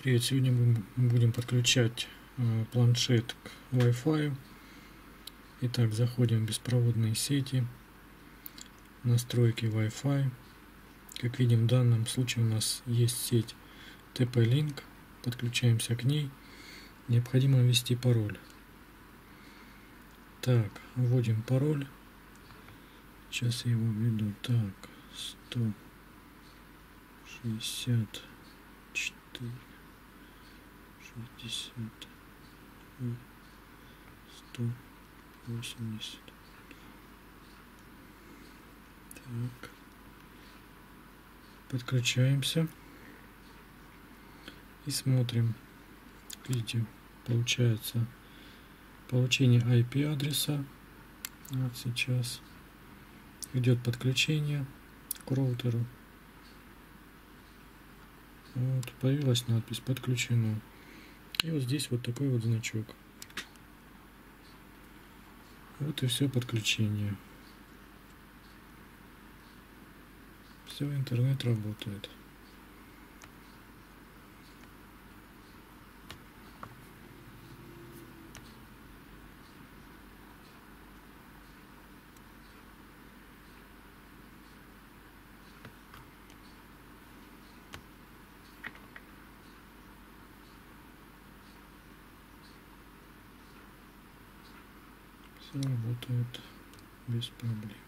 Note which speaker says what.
Speaker 1: Привет, сегодня мы будем подключать э, планшет к Wi-Fi. Итак, заходим в беспроводные сети, настройки Wi-Fi. Как видим, в данном случае у нас есть сеть TP-Link. Подключаемся к ней. Необходимо ввести пароль. Так, вводим пароль. Сейчас я его введу. Так, 164 шестьдесят сто восемьдесят. Так подключаемся и смотрим. Видите получается получение IP адреса. Вот сейчас идет подключение к роутеру. Вот появилась надпись подключено и вот здесь вот такой вот значок. Вот и все подключение. Все, интернет работает. Все работает без проблем